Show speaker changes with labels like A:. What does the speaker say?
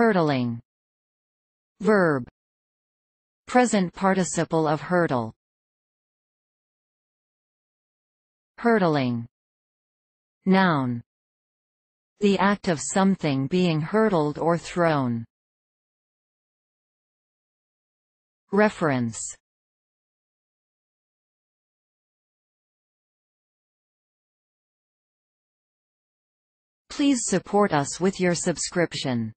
A: Hurtling. Verb Present participle of hurtle. Hurtling. Noun The act of something being hurtled or thrown Reference Please support us with your subscription.